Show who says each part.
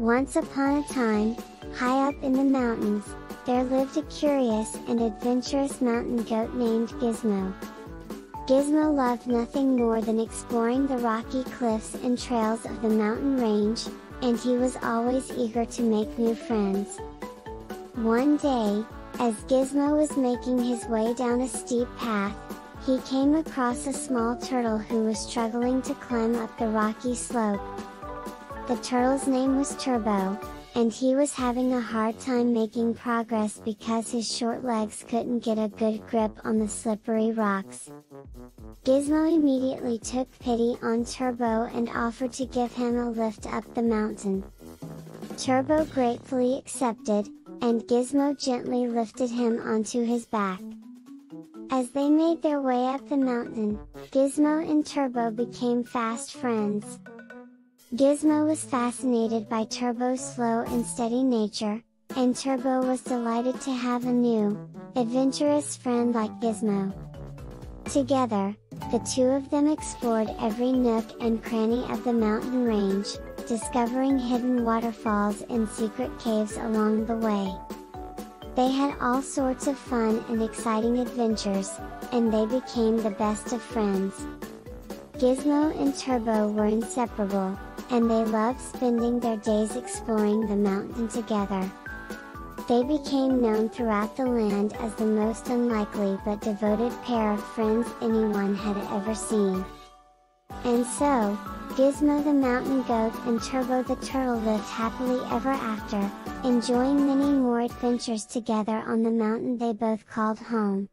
Speaker 1: Once upon a time, high up in the mountains, there lived a curious and adventurous mountain goat named Gizmo. Gizmo loved nothing more than exploring the rocky cliffs and trails of the mountain range, and he was always eager to make new friends. One day, as Gizmo was making his way down a steep path, he came across a small turtle who was struggling to climb up the rocky slope. The turtle's name was Turbo, and he was having a hard time making progress because his short legs couldn't get a good grip on the slippery rocks. Gizmo immediately took pity on Turbo and offered to give him a lift up the mountain. Turbo gratefully accepted, and Gizmo gently lifted him onto his back. As they made their way up the mountain, Gizmo and Turbo became fast friends. Gizmo was fascinated by Turbo's slow and steady nature, and Turbo was delighted to have a new, adventurous friend like Gizmo. Together, the two of them explored every nook and cranny of the mountain range, discovering hidden waterfalls and secret caves along the way. They had all sorts of fun and exciting adventures, and they became the best of friends. Gizmo and Turbo were inseparable, and they loved spending their days exploring the mountain together. They became known throughout the land as the most unlikely but devoted pair of friends anyone had ever seen. And so, Gizmo the mountain goat and Turbo the turtle lived happily ever after, enjoying many more adventures together on the mountain they both called home.